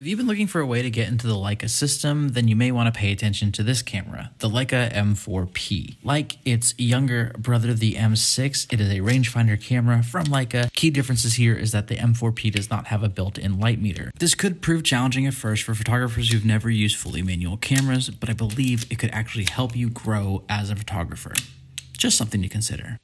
If you've been looking for a way to get into the Leica system, then you may want to pay attention to this camera, the Leica M4P. Like its younger brother, the M6, it is a rangefinder camera from Leica. Key differences here is that the M4P does not have a built-in light meter. This could prove challenging at first for photographers who've never used fully manual cameras, but I believe it could actually help you grow as a photographer. Just something to consider.